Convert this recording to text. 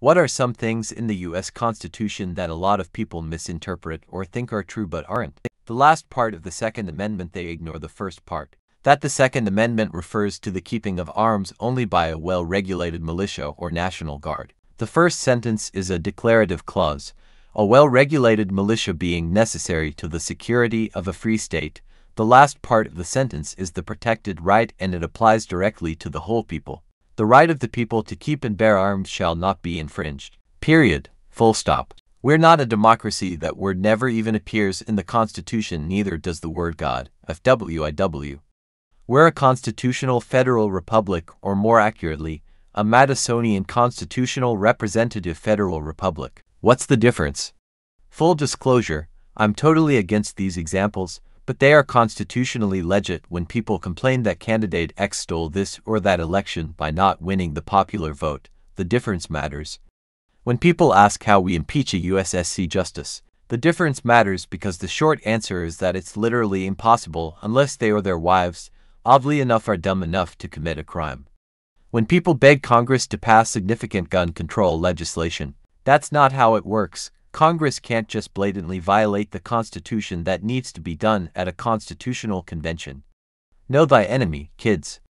What are some things in the US Constitution that a lot of people misinterpret or think are true but aren't? The last part of the Second Amendment, they ignore the first part. That the Second Amendment refers to the keeping of arms only by a well regulated militia or National Guard. The first sentence is a declarative clause, a well regulated militia being necessary to the security of a free state. The last part of the sentence is the protected right and it applies directly to the whole people. The right of the people to keep and bear arms shall not be infringed. Period. Full stop. We're not a democracy. That word never even appears in the Constitution, neither does the word God. FWIW. We're a constitutional federal republic, or more accurately, a Madisonian constitutional representative federal republic. What's the difference? Full disclosure, I'm totally against these examples, but they are constitutionally legit when people complain that candidate X stole this or that election by not winning the popular vote. The difference matters. When people ask how we impeach a USSC justice, the difference matters because the short answer is that it's literally impossible unless they or their wives, oddly enough, are dumb enough to commit a crime. When people beg Congress to pass significant gun control legislation, that's not how it works. Congress can't just blatantly violate the Constitution that needs to be done at a constitutional convention. Know thy enemy, kids.